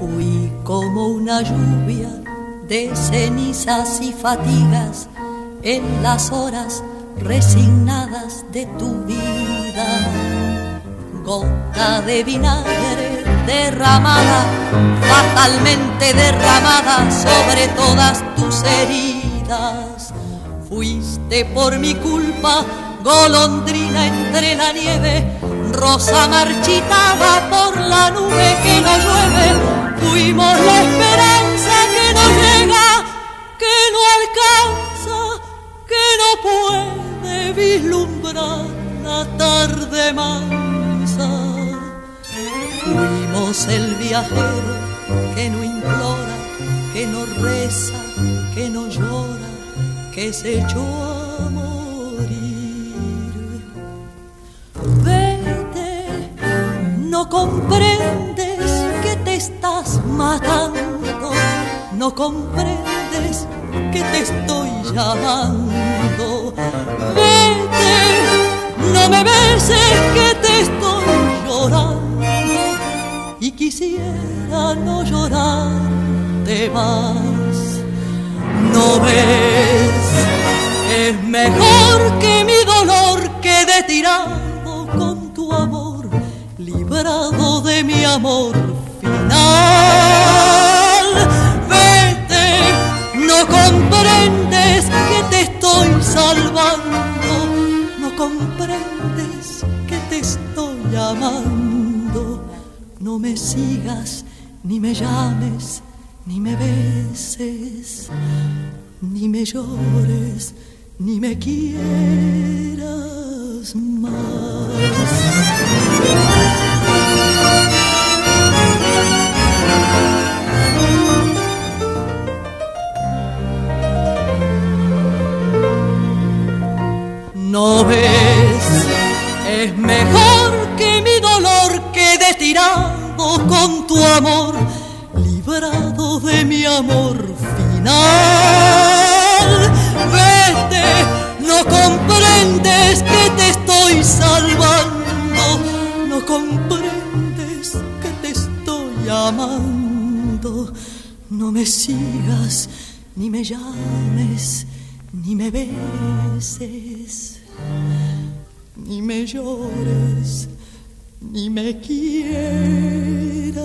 una lluvia de cenizas y fatigas en las horas resignadas de tu vida. Gota de vinagre derramada, fatalmente derramada sobre todas tus heridas. Fuiste por mi culpa, golondrina entre la nieve, rosa marchitada por la nube que no llueve. Puede vislumbrar la tarde mansa. Fuimos el viajero que no implora, que no reza, que no llora, que se echó a morir. Vete, no comprendes que te estás matando, no comprendes que te estoy llamando. Y quisiera no llorarte más. No ves, es mejor que mi dolor quede tirado con tu amor, librado de mi amor final. Vete, no comprendes que te estoy salvando, no comprendes que te estoy amando. No me sigas, ni me llames, ni me beses, ni me llores, ni me quieras más. No ves, es mejor que mi dolor quede tirado con tu amor, librado de mi amor final. Vete, no comprendes que te estoy salvando, no comprendes que te estoy amando. No me sigas, ni me llames, ni me beses, ni me llores, ni me quieras